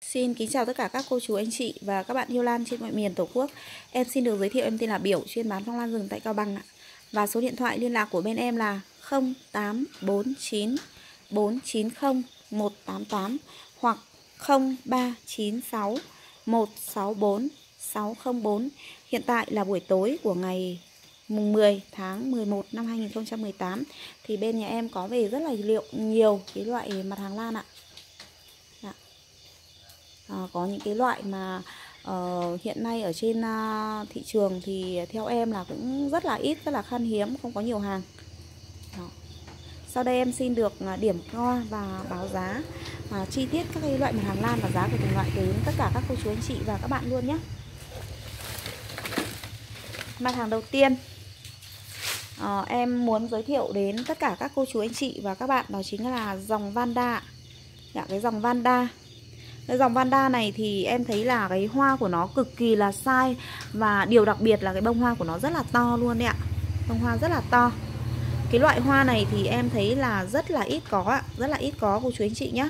Xin kính chào tất cả các cô chú anh chị và các bạn yêu lan trên mọi miền Tổ quốc. Em xin được giới thiệu em tên là Biểu, chuyên bán phong lan rừng tại Cao Bằng ạ. Và số điện thoại liên lạc của bên em là 0849 490 188 hoặc 0396 164 604. Hiện tại là buổi tối của ngày mùng 10 tháng 11 năm 2018 thì bên nhà em có về rất là liệu nhiều cái loại mặt hàng lan ạ. À, có những cái loại mà uh, hiện nay ở trên uh, thị trường thì theo em là cũng rất là ít, rất là khan hiếm, không có nhiều hàng. Đó. Sau đây em xin được à, điểm co và báo giá và chi tiết các cái loại mặt hàng lan và giá của từng loại đến tất cả các cô chú anh chị và các bạn luôn nhé. Mặt hàng đầu tiên à, em muốn giới thiệu đến tất cả các cô chú anh chị và các bạn đó chính là dòng Vanda dạ, cái dòng Vanda cái dòng Vanda này thì em thấy là cái hoa của nó cực kỳ là sai. Và điều đặc biệt là cái bông hoa của nó rất là to luôn đấy ạ. Bông hoa rất là to. Cái loại hoa này thì em thấy là rất là ít có ạ. Rất là ít có cô chú anh chị nhé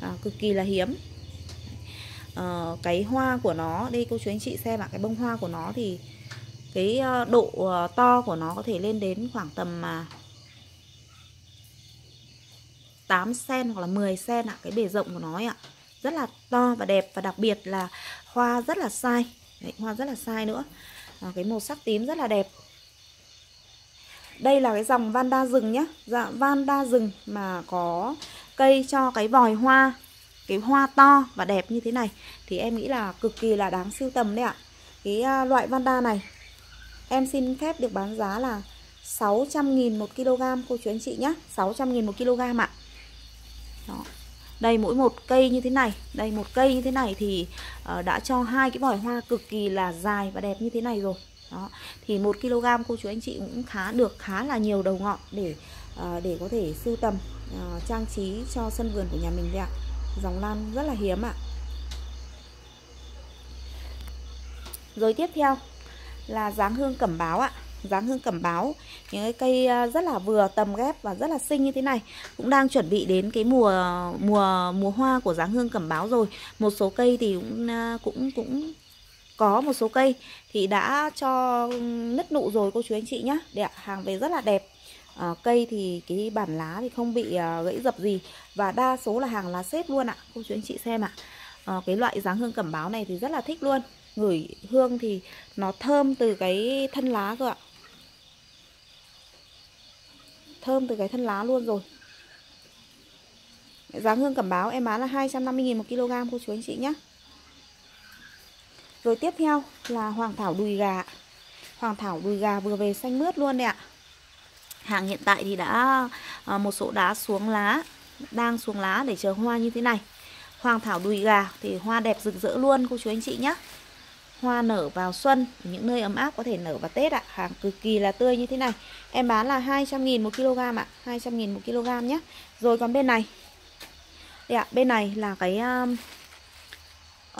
à, cực kỳ là hiếm. À, cái hoa của nó đây cô chú anh chị xem ạ. Cái bông hoa của nó thì cái ờ, độ ờ, to của nó có thể lên đến khoảng tầm à, 8 sen hoặc là 10 sen ạ, cái bề rộng của nó ạ. Rất là to và đẹp và đặc biệt là hoa rất là sai. Đấy, hoa rất là sai nữa. À, cái màu sắc tím rất là đẹp. Đây là cái dòng vanda rừng nhá. Dạ vanda rừng mà có cây cho cái vòi hoa, cái hoa to và đẹp như thế này thì em nghĩ là cực kỳ là đáng siêu tầm đấy ạ. Cái à, loại vanda này Em xin phép được bán giá là 600.000 một kg cô chú anh chị nhé 600.000 một kg ạ Đó. Đây mỗi một cây như thế này Đây một cây như thế này thì uh, đã cho hai cái vòi hoa cực kỳ là dài và đẹp như thế này rồi. Đó thì một kg cô chú anh chị cũng khá được khá là nhiều đầu ngọn để uh, để có thể sưu tầm uh, trang trí cho sân vườn của nhà mình đấy ạ. Dòng lan rất là hiếm ạ. Rồi tiếp theo là dáng hương cẩm báo ạ dáng hương cẩm báo. Những cái cây à, rất là vừa tầm ghép và rất là xinh như thế này cũng đang chuẩn bị đến cái mùa mùa mùa hoa của dáng hương cẩm báo rồi. Một số cây thì cũng à, cũng cũng có một số cây thì đã cho nứt nụ rồi cô chú anh chị nhé đẹp hàng về rất là đẹp. À, cây thì cái bản lá thì không bị à, gãy dập gì và đa số là hàng lá xếp luôn ạ cô chú anh chị xem ạ. À, cái loại dáng hương cẩm báo này thì rất là thích luôn. Ngửi hương thì nó thơm từ cái thân lá cơ ạ thơm từ cái thân lá luôn rồi. Giá hương cẩm báo em bán là 250.000 một kg cô chú anh chị nhé rồi tiếp theo là hoàng thảo đùi gà hoàng thảo đùi gà vừa về xanh mướt luôn đấy ạ. Hàng hiện tại thì đã ờ, một số đá xuống lá, đang xuống lá để chờ hoa như thế này. Hoàng thảo đùi gà thì hoa đẹp rực rỡ luôn cô chú anh chị nhé hoa nở vào xuân những nơi ấm áp có thể nở vào Tết ạ. Hàng cực kỳ là tươi như thế này. Em bán là 200.000 một kg ạ. 200.000 một kg nhé. Rồi còn bên này. Đây ạ bên này là cái um,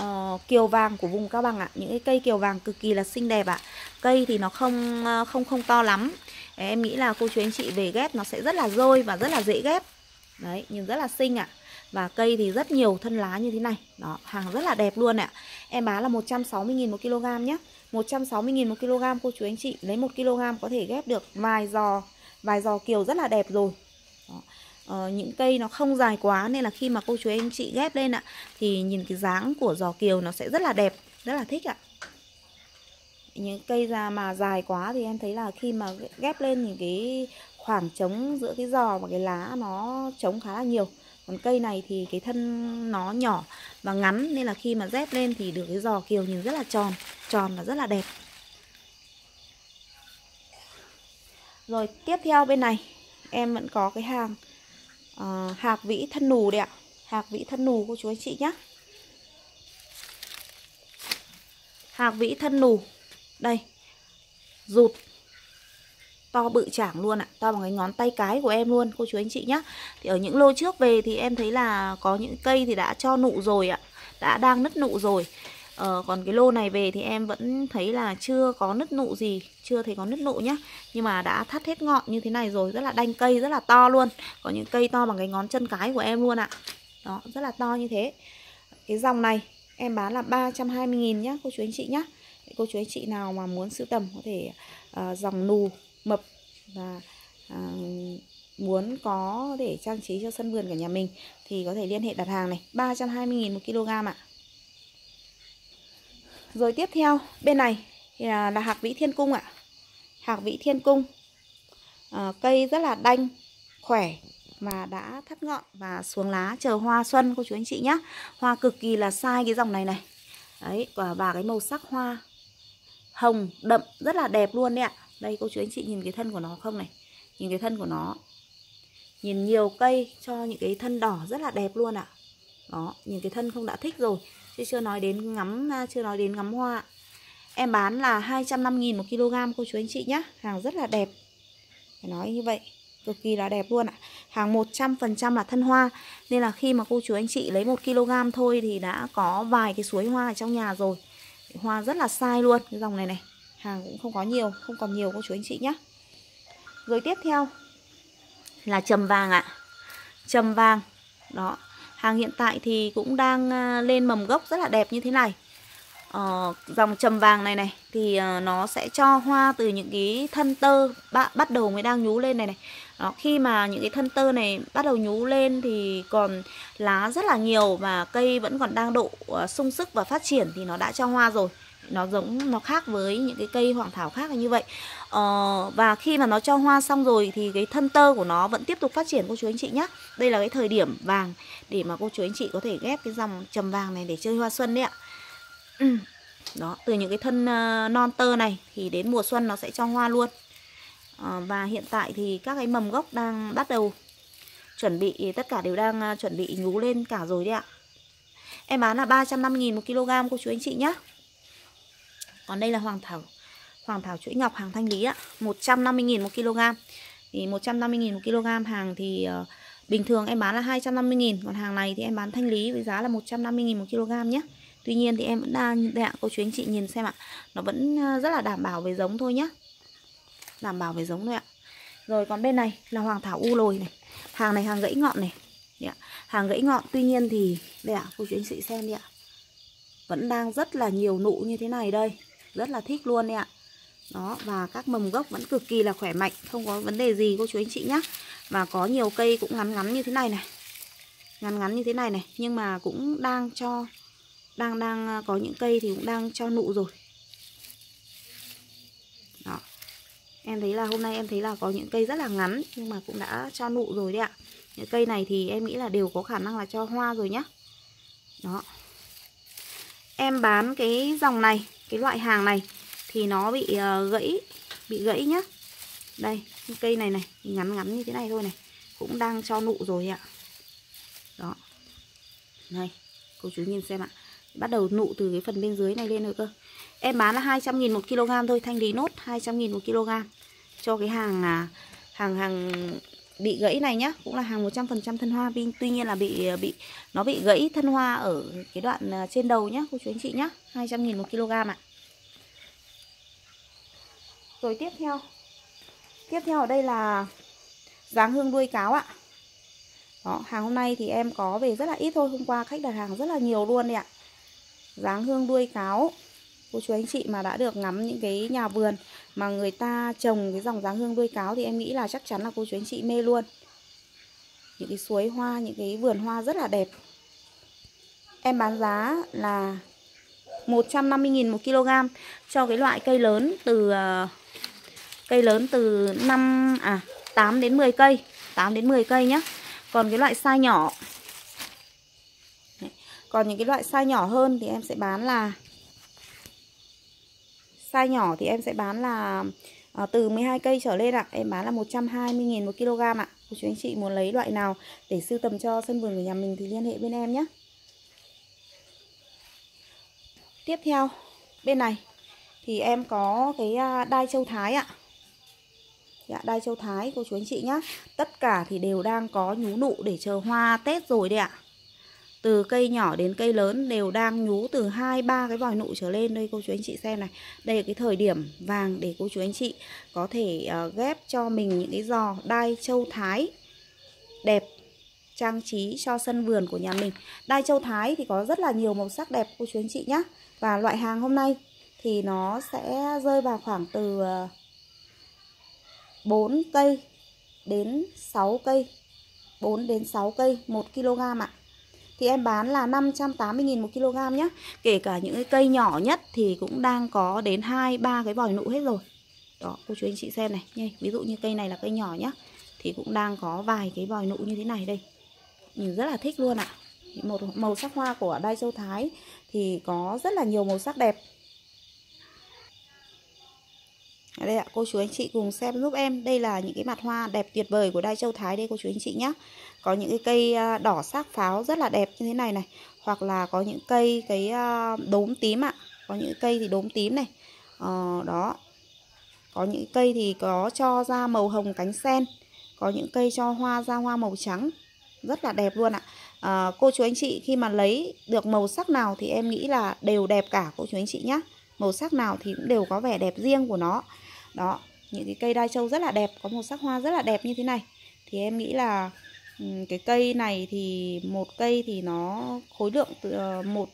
uh, kiều vàng của vùng Cao Bằng ạ. Những cái cây kiều vàng cực kỳ là xinh đẹp ạ. Cây thì nó không uh, không không to lắm. Em nghĩ là cô chú anh chị về ghép nó sẽ rất là rôi và rất là dễ ghép. Đấy nhìn rất là xinh ạ và cây thì rất nhiều thân lá như thế này. Đó, hàng rất là đẹp luôn ạ. Em bán là 160.000 một kg nhé 160.000 một kg cô chú anh chị. Lấy 1 kg có thể ghép được vài giò Vài giò kiều rất là đẹp rồi. Đó. Ờ, những cây nó không dài quá nên là khi mà cô chú anh chị ghép lên ạ thì nhìn cái dáng của giò kiều nó sẽ rất là đẹp rất là thích ạ. Những cây ra mà dài quá thì em thấy là khi mà ghép lên những cái khoảng trống giữa cái giò và cái lá nó trống khá là nhiều còn cây này thì cái thân nó nhỏ và ngắn nên là khi mà dép lên thì được cái giò kiều nhìn rất là tròn tròn và rất là đẹp. Rồi tiếp theo bên này em vẫn có cái hàng uh, hạc vĩ thân nù đấy ạ. Hạc vĩ thân nù cô chú anh chị nhé hạc vĩ thân nù. Đây rụt to bự chảng luôn ạ. To bằng cái ngón tay cái của em luôn cô chú anh chị nhé thì ở những lô trước về thì em thấy là có những cây thì đã cho nụ rồi ạ. Đã đang nứt nụ rồi. Ờ, còn cái lô này về thì em vẫn thấy là chưa có nứt nụ gì chưa thấy có nứt nụ nhá. Nhưng mà đã thắt hết ngọn như thế này rồi rất là đanh cây rất là to luôn. Có những cây to bằng cái ngón chân cái của em luôn ạ. Đó rất là to như thế. Cái dòng này em bán là 320.000 nhá cô chú anh chị nhá. Cô chú anh chị nào mà muốn sưu tầm có thể uh, dòng nù mập và à, muốn có để trang trí cho sân vườn của nhà mình thì có thể liên hệ đặt hàng này 320.000 một kg ạ. Rồi tiếp theo bên này thì là, là hạc vĩ thiên cung ạ. Hạc vĩ thiên cung. À, cây rất là đanh khỏe và đã thắt ngọn và xuống lá chờ hoa xuân cô chú anh chị nhé hoa cực kỳ là sai cái dòng này này. Đấy và cái màu sắc hoa hồng đậm rất là đẹp luôn đấy ạ đây, cô chú anh chị nhìn cái thân của nó không này? Nhìn cái thân của nó. Nhìn nhiều cây cho những cái thân đỏ rất là đẹp luôn ạ. Đó, nhìn cái thân không đã thích rồi. Chứ chưa nói đến ngắm à, chưa nói đến ngắm hoa. Em bán là 250.000 một kg, cô chú anh chị nhé hàng rất là đẹp. Phải nói như vậy. Cực kỳ là đẹp luôn ạ. Hàng 100% là thân hoa. Nên là khi mà cô chú anh chị lấy 1 kg thôi thì đã có vài cái suối hoa ở trong nhà rồi. Hoa rất là sai luôn. Cái dòng này này hàng cũng không có nhiều không còn nhiều cô chú anh chị nhé rồi tiếp theo là trầm vàng ạ. Trầm vàng đó hàng hiện tại thì cũng đang à, lên mầm gốc rất là đẹp như thế này. Ờ, dòng trầm vàng này này thì à, nó sẽ cho hoa từ những cái thân tơ bắt đầu mới đang nhú lên này này. Đó, khi mà những cái thân tơ này bắt đầu nhú lên thì còn lá rất là nhiều và cây vẫn còn đang độ uh, sung sức và phát triển thì nó đã cho hoa rồi nó giống nó khác với những cái cây hoàng thảo khác là như vậy. Ờ, và khi mà nó cho hoa xong rồi thì cái thân tơ của nó vẫn tiếp tục phát triển cô chú anh chị nhé đây là cái thời điểm vàng để mà cô chú anh chị có thể ghép cái dòng trầm vàng này để chơi hoa xuân đấy ạ. Đó từ những cái thân ờ, non tơ này thì đến mùa xuân nó sẽ cho hoa luôn. Ờ, và hiện tại thì các cái mầm gốc đang bắt đầu chuẩn bị tất cả đều đang ờ, chuẩn bị nhú lên cả rồi đấy ạ. Em bán là 350.000 một kg cô chú anh chị nhé còn đây là hoàng thảo hoàng thảo chuỗi ngọc hàng thanh lý ạ 150.000 một kg. Thì 150.000 một kg hàng thì uh, bình thường em bán là 250.000 còn hàng này thì em bán thanh lý với giá là 150.000 một kg nhé. Tuy nhiên thì em vẫn đang đây ạ cô chú anh chị nhìn xem ạ nó vẫn ờ, rất là đảm bảo về giống thôi nhé đảm bảo về giống thôi ạ. Rồi còn bên này là hoàng thảo u lồi này hàng này hàng gãy ngọn này ạ. hàng gãy ngọn tuy nhiên thì đây ạ cô chú anh chị xem đi ạ vẫn đang rất là nhiều nụ như thế này đây rất là thích luôn đấy ạ. Đó, và các mầm gốc vẫn cực kỳ là khỏe mạnh, không có vấn đề gì cô chú anh chị nhé và có nhiều cây cũng ngắn ngắn như thế này này. Ngắn ngắn như thế này này, nhưng mà cũng đang cho, đang đang à, có những cây thì cũng đang cho nụ rồi. Đó. Em thấy là hôm nay em thấy là có những cây rất là ngắn, nhưng mà cũng đã cho nụ rồi đấy ạ. Những cây này thì em nghĩ là đều có khả năng là cho hoa rồi nhá. Đó. Em bán cái dòng này cái loại hàng này thì nó bị uh, gãy bị gãy nhá. Đây cây này này ngắn ngắn như thế này thôi này cũng đang cho nụ rồi ạ. Đó. Này cô chú nhìn xem ạ. Bắt đầu nụ từ cái phần bên dưới này lên rồi cơ. Em bán là 200 nghìn một kg thôi thanh lý nốt 200 nghìn một kg cho cái hàng à, hàng hàng bị gãy này nhá cũng là hàng 100% thân hoa. Tuy nhiên là bị bị nó bị gãy thân hoa ở cái đoạn à, trên đầu nhá cô chú anh chị nhá 200 nghìn một kg ạ. Rồi tiếp theo tiếp theo ở đây là dáng hương đuôi cáo ạ. Đó, hàng hôm nay thì em có về rất là ít thôi Hôm qua khách đặt hàng rất là nhiều luôn đấy ạ. Dáng hương đuôi cáo cô chú anh chị mà đã được ngắm những cái nhà vườn mà người ta trồng cái dòng dáng hương đuôi cáo thì em nghĩ là chắc chắn là cô chú anh chị mê luôn. Những cái suối hoa, những cái vườn hoa rất là đẹp. Em bán giá là 150.000 một kg cho cái loại cây lớn từ ờ, cây lớn từ 5 à 8 đến 10 cây 8 đến 10 cây nhé còn cái loại size nhỏ. Còn những cái loại size nhỏ hơn thì em sẽ bán là Size nhỏ thì em sẽ bán là à, từ 12 cây trở lên ạ. Em bán là 120.000 một kg ạ. Cô chú anh chị muốn lấy loại nào để sưu tầm cho sân vườn của nhà mình thì liên hệ bên em nhé. Tiếp theo bên này thì em có cái à, đai châu Thái ạ. Dạ, đai châu Thái cô chú anh chị nhá. Tất cả thì đều đang có nhú nụ để chờ hoa Tết rồi đây ạ từ cây nhỏ đến cây lớn đều đang nhú từ hai ba cái vòi nụ trở lên. Đây cô chú anh chị xem này. Đây là cái thời điểm vàng để cô chú anh chị có thể uh, ghép cho mình những cái giò đai châu thái đẹp trang trí cho sân vườn của nhà mình. Đai châu Thái thì có rất là nhiều màu sắc đẹp cô chú anh chị nhé Và loại hàng hôm nay thì nó sẽ rơi vào khoảng từ ờ, 4 cây đến 6 cây 4 đến 6 cây 1 kg ạ. Thì em bán là 580.000 một kg nhé Kể cả những cái cây nhỏ nhất thì cũng đang có đến 2 3 cái vòi nụ hết rồi. Đó cô chú anh chị xem này nhé. Ví dụ như cây này là cây nhỏ nhá Thì cũng đang có vài cái vòi nụ như thế này đây. Nhìn rất là thích luôn ạ. Một màu sắc hoa của đai châu Thái Thì có rất là nhiều màu sắc đẹp. Ở đây ạ, cô chú anh chị cùng xem giúp em. Đây là những cái mặt hoa đẹp tuyệt vời của Đai Châu Thái đây cô chú anh chị nhé có những cái cây đỏ sắc pháo rất là đẹp như thế này này Hoặc là có những cây cái đốm tím ạ. Có những cây thì đốm tím này. Ờ, Đó. Có những cây thì có cho ra màu hồng cánh sen Có những cây cho hoa ra hoa màu trắng. Rất là đẹp luôn ạ. À, Cô chú anh chị khi mà lấy được màu sắc nào thì em nghĩ là đều đẹp cả cô chú anh chị nhé Màu sắc nào thì cũng đều có vẻ đẹp riêng của nó. Đó. Những cái cây đai châu rất là đẹp có màu sắc hoa rất là đẹp như thế này. Thì em nghĩ là Ừ, cái cây này thì một cây thì nó khối lượng từ ờ, một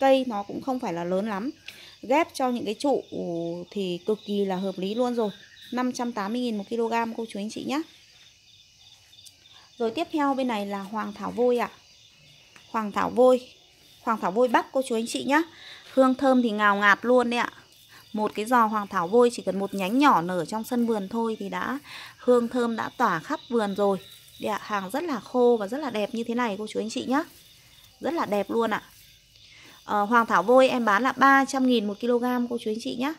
cây nó cũng không phải là lớn lắm. Ghép cho những cái trụ thì cực kỳ là hợp lý luôn rồi. 580.000 một kg cô chú anh chị nhé rồi tiếp theo bên này là hoàng thảo vôi ạ. À. hoàng thảo vôi. Hoàng thảo vôi bắc cô chú anh chị nhé hương thơm thì ngào ngạt luôn đấy ạ. Một cái giò hoàng thảo vôi chỉ cần một nhánh nhỏ nở trong sân vườn thôi thì đã, hương thơm đã tỏa khắp vườn rồi. Đây ạ, hàng rất là khô và rất là đẹp như thế này cô chú anh chị nhé Rất là đẹp luôn ạ. À, Hoàng thảo vôi em bán là 300.000 một kg cô chú anh chị nhé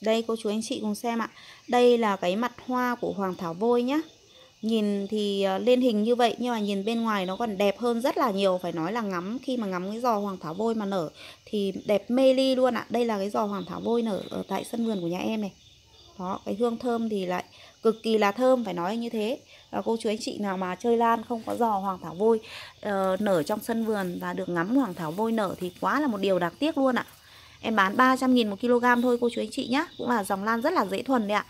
Đây cô chú anh chị cùng xem ạ. Đây là cái mặt hoa của hoàng thảo vôi nhá. Nhìn thì ờ, lên hình như vậy nhưng mà nhìn bên ngoài nó còn đẹp hơn rất là nhiều. Phải nói là ngắm khi mà ngắm cái giò hoàng thảo vôi mà nở thì đẹp mê ly luôn ạ. Đây là cái giò hoàng thảo vôi nở ở tại sân vườn của nhà em này. Đó, cái hương thơm thì lại cực kỳ là thơm phải nói như thế. Và cô chú anh chị nào mà chơi lan không có giò hoàng thảo vôi uh, ờ, nở trong sân vườn và được ngắm hoàng thảo vôi nở thì quá là một điều đặc tiếc luôn ạ. Em bán 300.000 một kg thôi cô chú anh chị nhé Cũng là dòng lan rất là dễ thuần đấy ạ.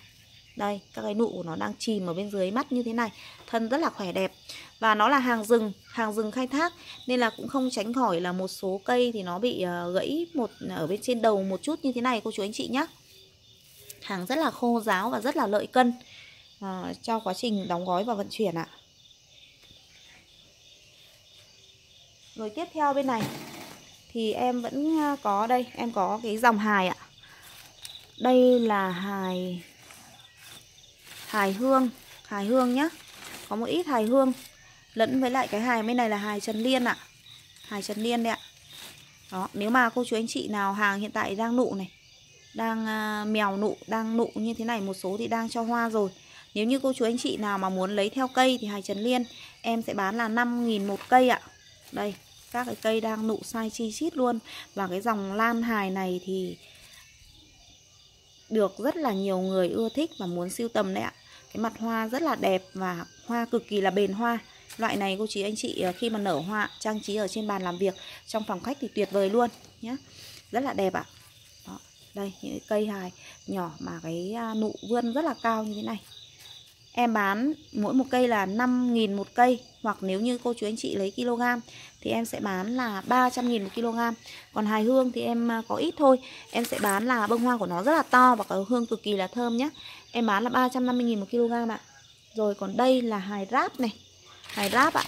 Đây, các cái nụ của nó đang chìm ở bên dưới mắt như thế này. Thân rất là khỏe đẹp. Và nó là hàng rừng, hàng rừng khai thác. Nên là cũng không tránh khỏi là một số cây thì nó bị uh, gãy một ở bên trên đầu một chút như thế này cô chú anh chị nhé Hàng rất là khô ráo và rất là lợi cân à, Cho quá trình đóng gói và vận chuyển ạ. Rồi tiếp theo bên này Thì em vẫn ờ, có đây Em có cái dòng hài ạ. Đây là hài hài hương hài hương nhá. Có một ít hài hương lẫn với lại cái hài bên này là hài trần liên ạ. Hài trần liên đấy ạ. Đó nếu mà cô chú anh chị nào hàng hiện tại đang nụ này đang uh, mèo nụ đang nụ như thế này một số thì đang cho hoa rồi. Nếu như cô chú anh chị nào mà muốn lấy theo cây thì Hải trần liên em sẽ bán là 5.000 một cây ạ. Đây các cái cây đang nụ sai chi chít luôn. Và cái dòng lan hài này thì được rất là nhiều người ưa thích và muốn siêu tầm đấy ạ. Cái mặt hoa rất là đẹp và hoa cực kỳ là bền hoa. Loại này cô chú anh chị à, khi mà nở hoa trang trí ở trên bàn làm việc trong phòng khách thì tuyệt vời luôn nhé rất là đẹp ạ đây, những cây hài nhỏ mà cái à, nụ vươn rất là cao như thế này. Em bán mỗi một cây là 5.000 một cây, hoặc nếu như cô chú anh chị lấy kg thì em sẽ bán là 300.000 một kg. Còn hài hương thì em à, có ít thôi. Em sẽ bán là bông hoa của nó rất là to và có hương cực kỳ là thơm nhé Em bán là 350.000 một kg ạ. Rồi còn đây là hài ráp này. Hài ráp ạ.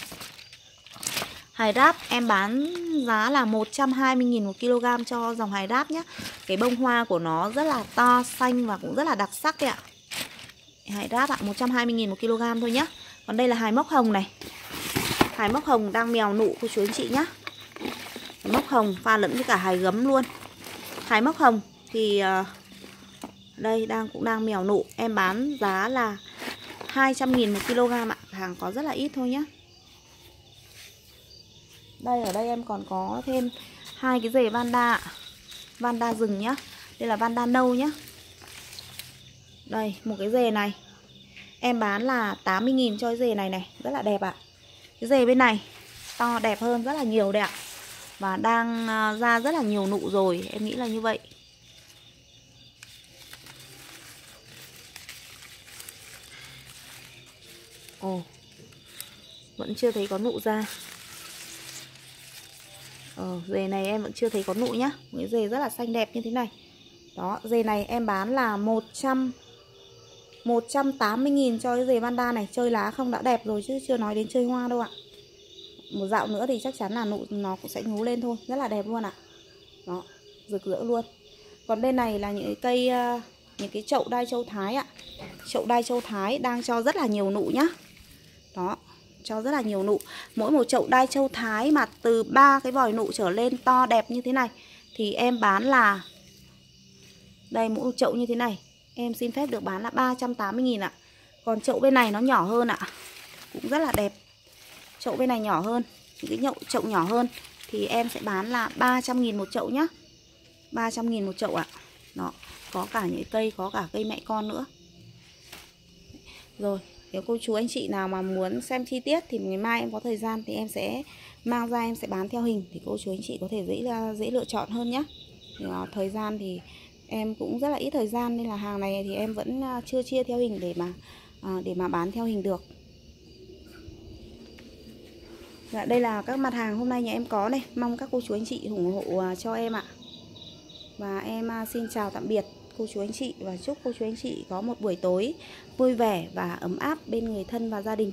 Hải ráp em bán giá là 120.000 một kg cho dòng hải ráp nhé Cái bông hoa của nó rất là to, xanh và cũng rất là đặc sắc đấy ạ. Hải ráp ạ, 120.000 một kg thôi nhé Còn đây là hải mốc hồng này. Hải mốc hồng đang mèo nụ cô chú anh chị nhé Mốc hồng pha lẫn với cả hải gấm luôn. Hải mốc hồng thì ờ, đây đang cũng đang mèo nụ. Em bán giá là 200.000 một kg ạ. Hàng có rất là ít thôi nhé đây, ở đây em còn có thêm hai cái rể vanda Vanda rừng nhá. Đây là vanda nâu nhá. Đây, một cái rể này. Em bán là 80.000 cho cái rể này này. Rất là đẹp ạ. Cái rể bên này, to đẹp hơn rất là nhiều đấy ạ. Và đang à, ra rất là nhiều nụ rồi. Em nghĩ là như vậy. Ồ, Vẫn chưa thấy có nụ ra. Ờ, dề này em vẫn chưa thấy có nụ nhá. Một cái dề rất là xanh đẹp như thế này. Đó, dề này em bán là 100 180.000 cho cái dề vanda này. Chơi lá không đã đẹp rồi chứ chưa nói đến chơi hoa đâu ạ. Một dạo nữa thì chắc chắn là nụ nó cũng sẽ nhú lên thôi. Rất là đẹp luôn ạ. Đó, rực rỡ luôn. Còn bên này là những cái cây ờ, Những cái chậu đai châu Thái ạ. Chậu đai châu Thái đang cho rất là nhiều nụ nhá. Đó, cho rất là nhiều nụ. Mỗi một chậu đai châu Thái mà từ ba cái vòi nụ trở lên to đẹp như thế này Thì em bán là Đây mỗi chậu như thế này Em xin phép được bán là 380.000 ạ. Còn chậu bên này nó nhỏ hơn ạ Cũng rất là đẹp. Chậu bên này nhỏ hơn Những cái nhậu chậu nhỏ hơn Thì em sẽ bán là 300.000 một chậu nhá. 300.000 một chậu ạ. Đó, có cả những cây, có cả cây mẹ con nữa. Rồi, nếu cô chú anh chị nào mà muốn xem chi tiết Thì ngày mai em có thời gian thì em sẽ mang ra em sẽ bán theo hình Thì cô chú anh chị có thể dễ dễ lựa chọn hơn nhé à, Thời gian thì em cũng rất là ít thời gian nên là hàng này thì em vẫn à, chưa chia theo hình để mà à, để mà bán theo hình được. Dạ, đây là các mặt hàng hôm nay nhà em có này. Mong các cô chú anh chị ủng hộ cho em ạ. Và em xin chào tạm biệt cô chú anh chị Và chúc cô chú anh chị có một buổi tối vui vẻ và ấm áp bên người thân và gia đình.